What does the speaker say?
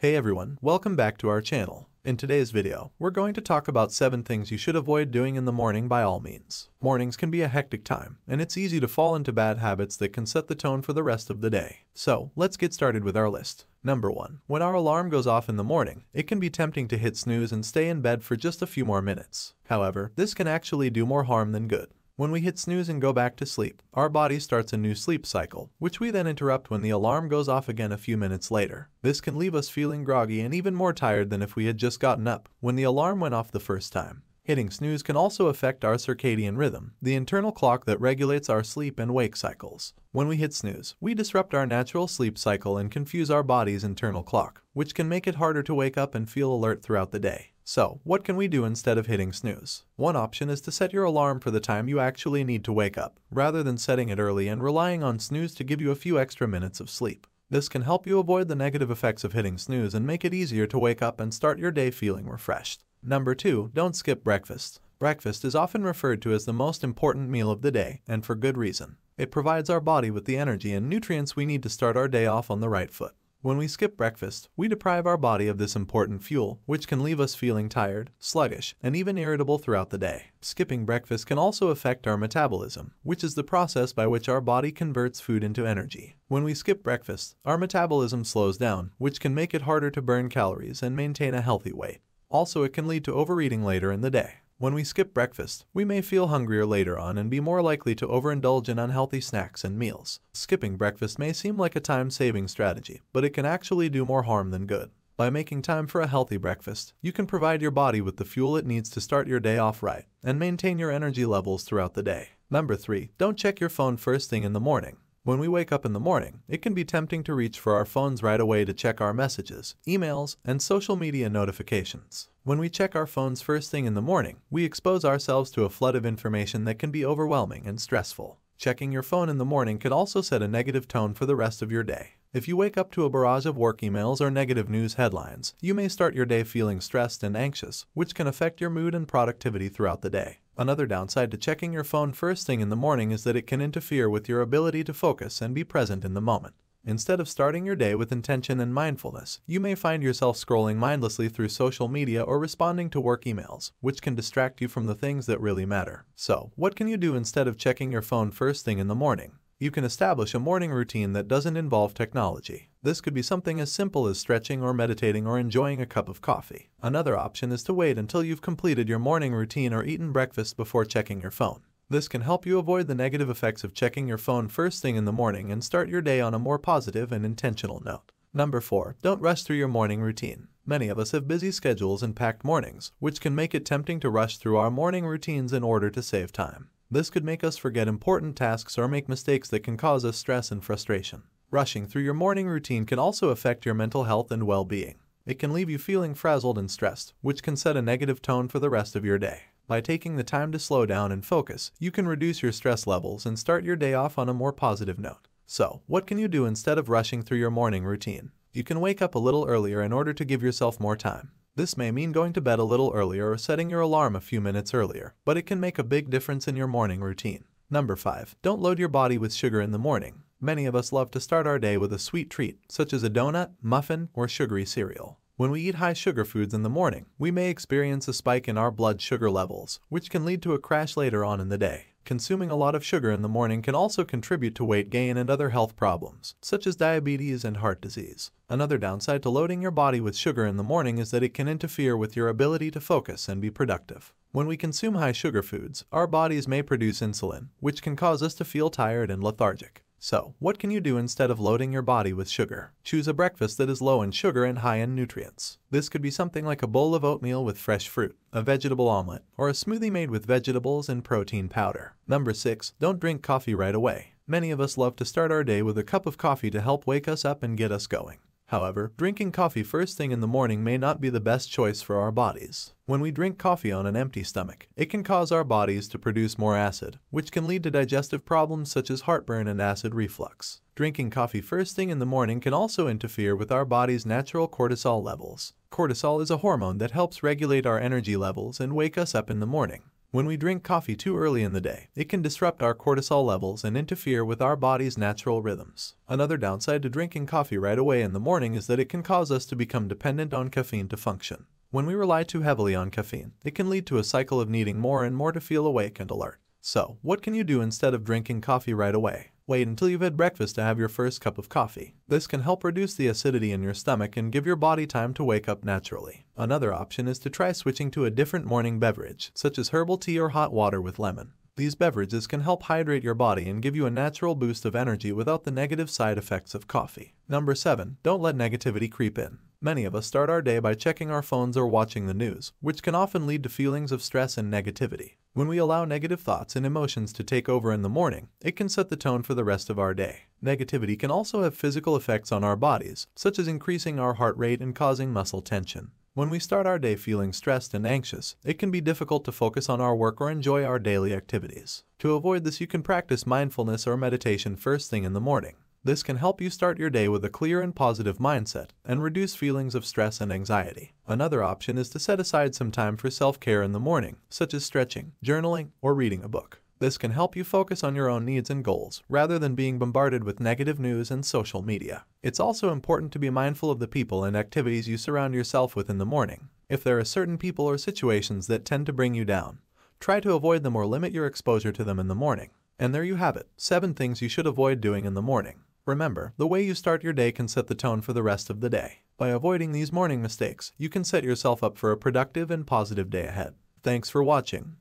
Hey everyone, welcome back to our channel. In today's video, we're going to talk about 7 things you should avoid doing in the morning by all means. Mornings can be a hectic time, and it's easy to fall into bad habits that can set the tone for the rest of the day. So, let's get started with our list. Number 1. When our alarm goes off in the morning, it can be tempting to hit snooze and stay in bed for just a few more minutes. However, this can actually do more harm than good. When we hit snooze and go back to sleep, our body starts a new sleep cycle, which we then interrupt when the alarm goes off again a few minutes later. This can leave us feeling groggy and even more tired than if we had just gotten up when the alarm went off the first time. Hitting snooze can also affect our circadian rhythm, the internal clock that regulates our sleep and wake cycles. When we hit snooze, we disrupt our natural sleep cycle and confuse our body's internal clock, which can make it harder to wake up and feel alert throughout the day. So, what can we do instead of hitting snooze? One option is to set your alarm for the time you actually need to wake up, rather than setting it early and relying on snooze to give you a few extra minutes of sleep. This can help you avoid the negative effects of hitting snooze and make it easier to wake up and start your day feeling refreshed. Number 2. Don't skip breakfast. Breakfast is often referred to as the most important meal of the day, and for good reason. It provides our body with the energy and nutrients we need to start our day off on the right foot. When we skip breakfast, we deprive our body of this important fuel, which can leave us feeling tired, sluggish, and even irritable throughout the day. Skipping breakfast can also affect our metabolism, which is the process by which our body converts food into energy. When we skip breakfast, our metabolism slows down, which can make it harder to burn calories and maintain a healthy weight. Also, it can lead to overeating later in the day. When we skip breakfast, we may feel hungrier later on and be more likely to overindulge in unhealthy snacks and meals. Skipping breakfast may seem like a time-saving strategy, but it can actually do more harm than good. By making time for a healthy breakfast, you can provide your body with the fuel it needs to start your day off right and maintain your energy levels throughout the day. Number 3. Don't check your phone first thing in the morning. When we wake up in the morning, it can be tempting to reach for our phones right away to check our messages, emails, and social media notifications. When we check our phones first thing in the morning, we expose ourselves to a flood of information that can be overwhelming and stressful. Checking your phone in the morning could also set a negative tone for the rest of your day. If you wake up to a barrage of work emails or negative news headlines, you may start your day feeling stressed and anxious, which can affect your mood and productivity throughout the day. Another downside to checking your phone first thing in the morning is that it can interfere with your ability to focus and be present in the moment. Instead of starting your day with intention and mindfulness, you may find yourself scrolling mindlessly through social media or responding to work emails, which can distract you from the things that really matter. So, what can you do instead of checking your phone first thing in the morning? You can establish a morning routine that doesn't involve technology. This could be something as simple as stretching or meditating or enjoying a cup of coffee. Another option is to wait until you've completed your morning routine or eaten breakfast before checking your phone. This can help you avoid the negative effects of checking your phone first thing in the morning and start your day on a more positive and intentional note. Number 4. Don't rush through your morning routine. Many of us have busy schedules and packed mornings, which can make it tempting to rush through our morning routines in order to save time. This could make us forget important tasks or make mistakes that can cause us stress and frustration. Rushing through your morning routine can also affect your mental health and well-being. It can leave you feeling frazzled and stressed, which can set a negative tone for the rest of your day. By taking the time to slow down and focus, you can reduce your stress levels and start your day off on a more positive note. So, what can you do instead of rushing through your morning routine? You can wake up a little earlier in order to give yourself more time. This may mean going to bed a little earlier or setting your alarm a few minutes earlier, but it can make a big difference in your morning routine. Number 5. Don't load your body with sugar in the morning. Many of us love to start our day with a sweet treat, such as a donut, muffin, or sugary cereal. When we eat high sugar foods in the morning, we may experience a spike in our blood sugar levels, which can lead to a crash later on in the day. Consuming a lot of sugar in the morning can also contribute to weight gain and other health problems, such as diabetes and heart disease. Another downside to loading your body with sugar in the morning is that it can interfere with your ability to focus and be productive. When we consume high sugar foods, our bodies may produce insulin, which can cause us to feel tired and lethargic. So, what can you do instead of loading your body with sugar? Choose a breakfast that is low in sugar and high in nutrients. This could be something like a bowl of oatmeal with fresh fruit, a vegetable omelet, or a smoothie made with vegetables and protein powder. Number 6. Don't drink coffee right away. Many of us love to start our day with a cup of coffee to help wake us up and get us going. However, drinking coffee first thing in the morning may not be the best choice for our bodies. When we drink coffee on an empty stomach, it can cause our bodies to produce more acid, which can lead to digestive problems such as heartburn and acid reflux. Drinking coffee first thing in the morning can also interfere with our body's natural cortisol levels. Cortisol is a hormone that helps regulate our energy levels and wake us up in the morning. When we drink coffee too early in the day, it can disrupt our cortisol levels and interfere with our body's natural rhythms. Another downside to drinking coffee right away in the morning is that it can cause us to become dependent on caffeine to function. When we rely too heavily on caffeine, it can lead to a cycle of needing more and more to feel awake and alert. So, what can you do instead of drinking coffee right away? Wait until you've had breakfast to have your first cup of coffee. This can help reduce the acidity in your stomach and give your body time to wake up naturally. Another option is to try switching to a different morning beverage, such as herbal tea or hot water with lemon. These beverages can help hydrate your body and give you a natural boost of energy without the negative side effects of coffee. Number 7. Don't let negativity creep in. Many of us start our day by checking our phones or watching the news, which can often lead to feelings of stress and negativity. When we allow negative thoughts and emotions to take over in the morning, it can set the tone for the rest of our day. Negativity can also have physical effects on our bodies, such as increasing our heart rate and causing muscle tension. When we start our day feeling stressed and anxious, it can be difficult to focus on our work or enjoy our daily activities. To avoid this, you can practice mindfulness or meditation first thing in the morning. This can help you start your day with a clear and positive mindset and reduce feelings of stress and anxiety. Another option is to set aside some time for self-care in the morning, such as stretching, journaling, or reading a book. This can help you focus on your own needs and goals rather than being bombarded with negative news and social media. It's also important to be mindful of the people and activities you surround yourself with in the morning. If there are certain people or situations that tend to bring you down, try to avoid them or limit your exposure to them in the morning. And there you have it, 7 things you should avoid doing in the morning. Remember, the way you start your day can set the tone for the rest of the day. By avoiding these morning mistakes, you can set yourself up for a productive and positive day ahead. Thanks for watching.